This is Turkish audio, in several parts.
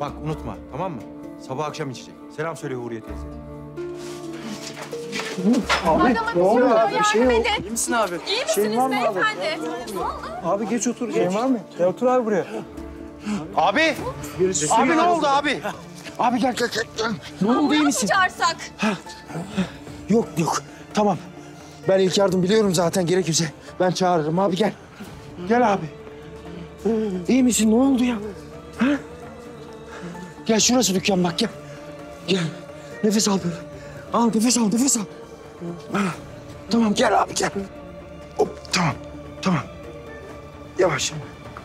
Bak unutma tamam mı? Sabah akşam içecek. Selam söyle Huriye teyze. Bir şey oluyor yardım edin. İyi misin abi? İyi misiniz beyefendi? Abi geç otur. Geç. var mı? Ya otur abi buraya. Abi! Abi ne oldu abi? Abi gel gel gel. gel. Ne oldu iyi misin? Çağırsak. Yok yok tamam. Ben ilk yardım biliyorum zaten gerekirse. Ben çağırırım abi gel. Gel abi. İyi misin ne oldu ya? Ha? Gel şurası dükkan bak gel. Gel. Nefes al böyle. Al nefes al nefes al. Ha. Tamam gel abi gel. Hop tamam tamam. Yavaş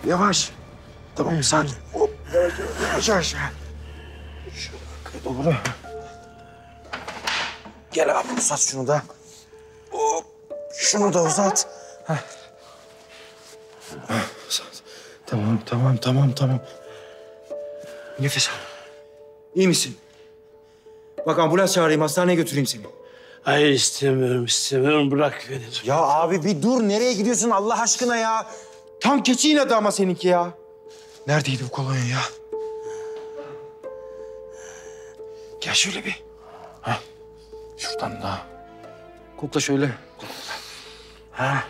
yavaş. Tamam sakin. Hop yavaş yavaş yavaş. Şu doğru. Gel abi uzat şunu da. Hop. Şunu da uzat. Heh. Heh. Tamam, tamam, tamam, tamam. Nefes al. İyi misin? Bak ambulans çağırayım, hastaneye götüreyim seni. Hayır istemiyorum, istemiyorum. Bırak beni. Ya abi bir dur, nereye gidiyorsun Allah aşkına ya? Tam keçi inadı ama seninki ya. Neredeydi bu kolonya ya? Gel şöyle bir. Ha. Şuradan da. Kokla şöyle. Kokla. Ha.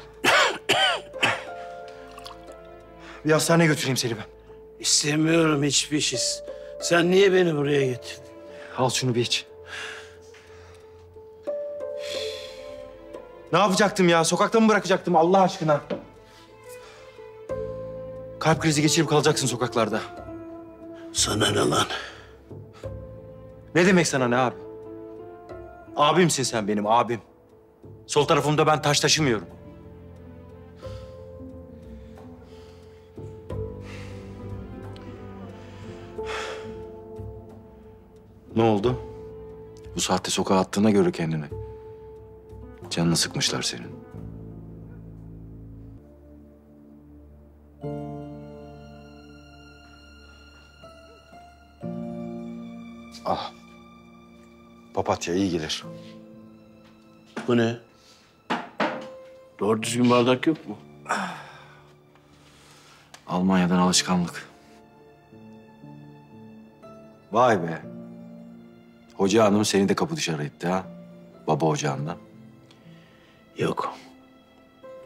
bir hastaneye götüreyim seni ben. İstemiyorum hiçbir şey. Sen niye beni buraya getirdin? Al şunu bir iç. Ne yapacaktım ya? Sokakta mı bırakacaktım Allah aşkına? Kalp krizi geçirip kalacaksın sokaklarda. Sana ne lan? Ne demek sana ne abi? Abimsin sen benim abim. Sol tarafımda ben taş taşımıyorum. Ne oldu? Bu saatte sokağa attığına göre kendini. Canını sıkmışlar senin. Ah. Papatya iyi gelir. Bu ne? Doğru düzgün bardak yok mu? Almanya'dan alışkanlık. Vay be. Hoca hanım seni de kapı dışarı etti ha. Baba ocağından. Yok.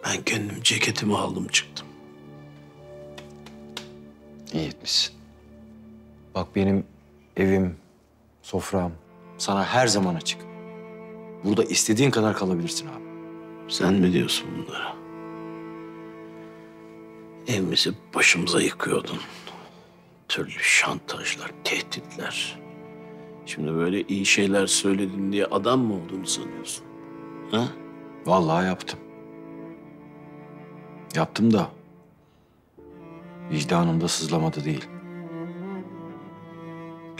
Ben kendim ceketimi aldım çıktım. İyi etmişsin. Bak benim evim, sofram sana her zaman açık. Burada istediğin kadar kalabilirsin abi. Sen mi diyorsun bunları? Evimizi başımıza yıkıyordun. Türlü şantajlar, tehditler. Şimdi böyle iyi şeyler söyledin diye adam mı olduğunu sanıyorsun? Ha? Vallahi yaptım. Yaptım da vicdanımda sızlamadı değil.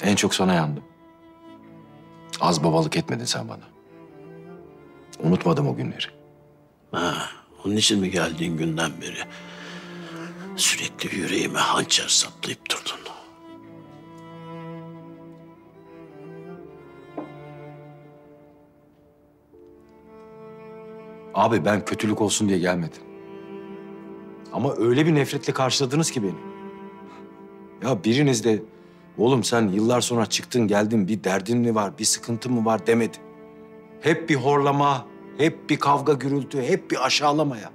En çok sana yandım. Az babalık etmedin sen bana. Unutmadım o günleri. Ha, onun için mi geldiğin günden beri sürekli yüreğime hançer saplayıp durdun? Abi ben kötülük olsun diye gelmedim. Ama öyle bir nefretle karşıladınız ki beni. Ya biriniz de oğlum sen yıllar sonra çıktın geldin bir derdin mi var, bir sıkıntın mı var demedi. Hep bir horlama, hep bir kavga gürültü, hep bir aşağılama ya.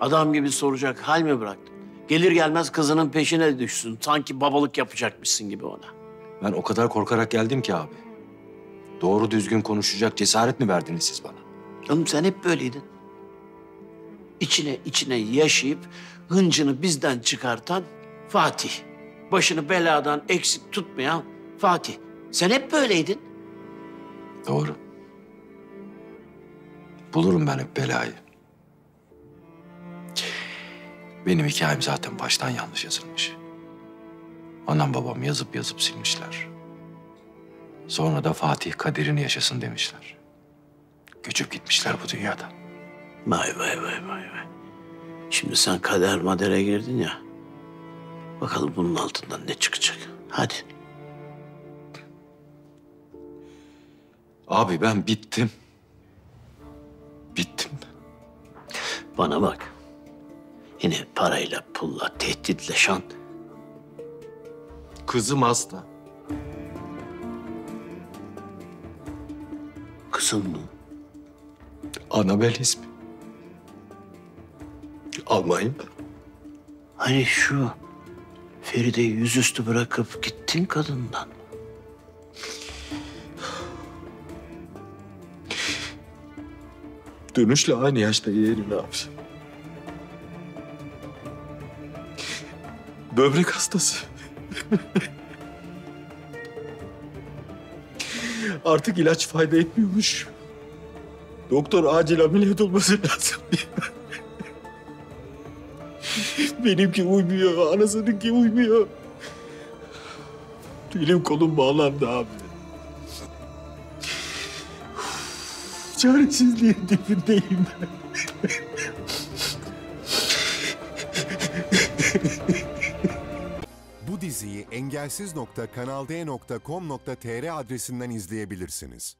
Adam gibi soracak hal mi bıraktın? Gelir gelmez kızının peşine düşsün. Sanki babalık yapacakmışsın gibi ona. Ben o kadar korkarak geldim ki abi. Doğru düzgün konuşacak cesaret mi verdiniz siz bana? Oğlum sen hep böyleydin. İçine içine yaşayıp hıncını bizden çıkartan Fatih. Başını beladan eksik tutmayan Fatih. Sen hep böyleydin. Doğru. Bulurum ben hep belayı. Benim hikayem zaten baştan yanlış yazılmış. Anam babam yazıp yazıp silmişler. Sonra da Fatih kaderini yaşasın demişler. Göçüp gitmişler bu dünyadan. Vay vay vay vay vay. Şimdi sen kader madere girdin ya. Bakalım bunun altından ne çıkacak. Hadi. Abi ben bittim. Bittim. Bana bak. Yine parayla, pulla, tehditle, şan. Kızım hasta. Kızın mı? Anabel ismi. Almayın. Hani şu Feride'yi yüzüstü bırakıp gittin kadından. Dönüşle aynı yaşta yeğenim ne yapacağım? Böbrek hastası. Artık ilaç fayda etmiyormuş. Doktor acil ameliyat olması lazım. Benimki uymuyor, anasınınki uymuyor. Elim kolum bağlandı abi. Çaresizliğin dibindeyim ben. Bu diziyi engelsiz.kanalde.com.tr adresinden izleyebilirsiniz.